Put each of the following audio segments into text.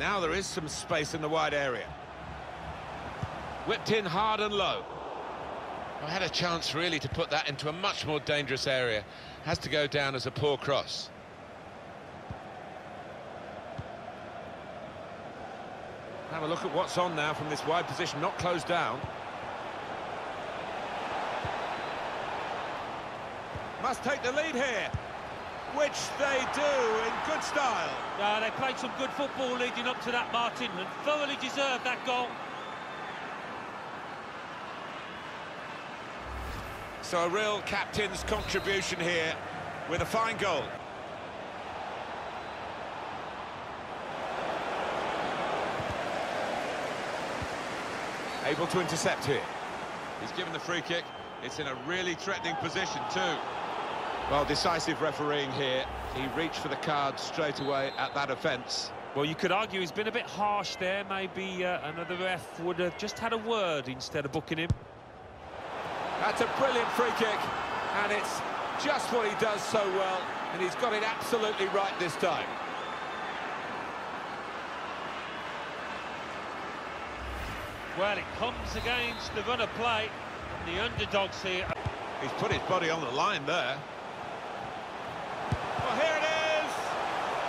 is some space in the wide area. Whipped in hard and low. I had a chance really to put that into a much more dangerous area. Has to go down as a poor cross. Have a look at what's on now from this wide position, not closed down. Must take the lead here, which they do in good style. Uh, they played some good football leading up to that, Martin, and thoroughly deserved that goal. So a real captain's contribution here with a fine goal. Able to intercept here. He's given the free kick. It's in a really threatening position too. Well, decisive refereeing here. He reached for the card straight away at that offence. Well, you could argue he's been a bit harsh there. Maybe uh, another ref would have just had a word instead of booking him. That's a brilliant free kick, and it's just what he does so well, and he's got it absolutely right this time. Well, it comes against the run of play, and the underdogs here. He's put his body on the line there. Well, here it is!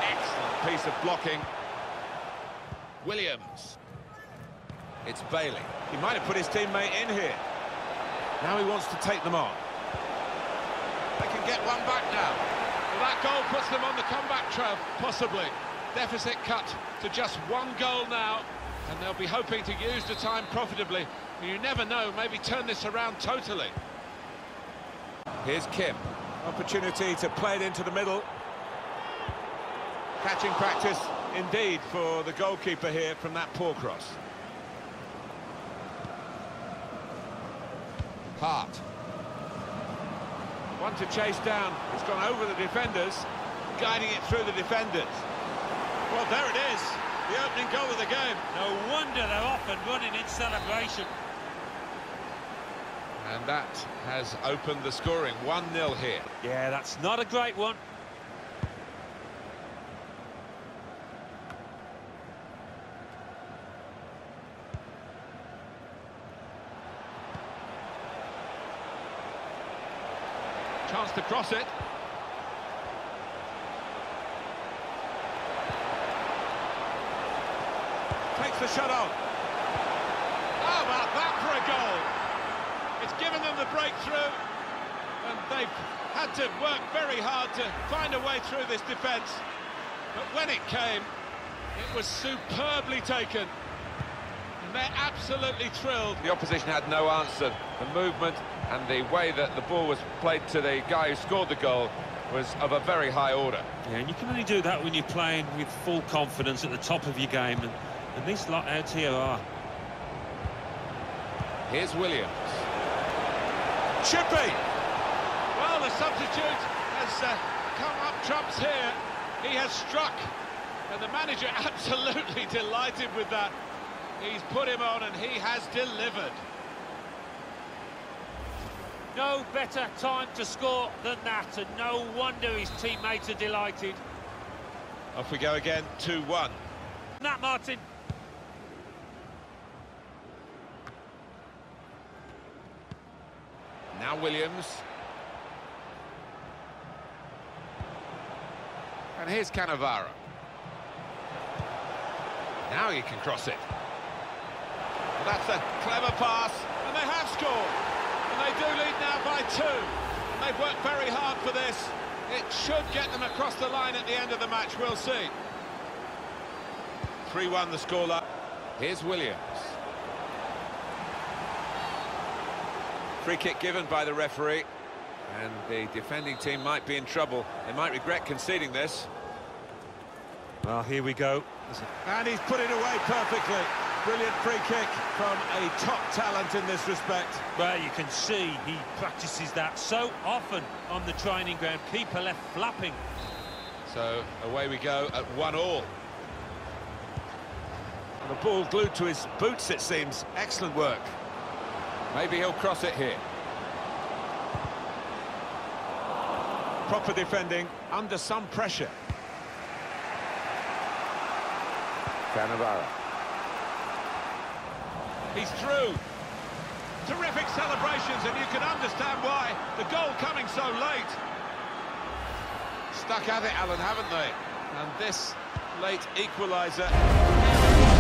Excellent piece of blocking. Williams. It's Bailey. He might have put his teammate in here. Now he wants to take them on. They can get one back now. Well, that goal puts them on the comeback trail, possibly. Deficit cut to just one goal now, and they'll be hoping to use the time profitably. You never know, maybe turn this around totally. Here's Kim. Opportunity to play it into the middle. Catching practice, indeed, for the goalkeeper here from that poor cross. Hart. One to chase down. It's gone over the defenders, guiding it through the defenders. Well, there it is. The opening goal of the game. No wonder they're off and running in celebration. And that has opened the scoring. 1-0 here. Yeah, that's not a great one. Chance to cross it. Takes the shot. How about that for a goal? It's given them the breakthrough, and they've had to work very hard to find a way through this defence. But when it came, it was superbly taken. And they're absolutely thrilled. The opposition had no answer. The movement and the way that the ball was played to the guy who scored the goal was of a very high order. Yeah, and you can only do that when you're playing with full confidence at the top of your game, and, and this lot out here are. Here's Williams. Should be. Well, the substitute has uh, come up trumps here. He has struck, and the manager absolutely delighted with that. He's put him on, and he has delivered. No better time to score than that, and no wonder his teammates are delighted. Off we go again, 2-1. That, Martin. Now Williams. And here's Cannavaro. Now he can cross it. That's a clever pass, and they have scored. They do lead now by two. And they've worked very hard for this. It should get them across the line at the end of the match, we'll see. 3-1 the scoreline. Here's Williams. Free kick given by the referee. And the defending team might be in trouble. They might regret conceding this. Well, here we go. And he's put it away perfectly. Brilliant free kick from a top talent in this respect. Well, you can see he practices that so often on the training ground. Keeper left flapping. So away we go at one all. The ball glued to his boots, it seems. Excellent work. Maybe he'll cross it here. Proper defending under some pressure. Cannavaro. He's through. Terrific celebrations, and you can understand why. The goal coming so late. Stuck at it, Alan, haven't they? And this late equaliser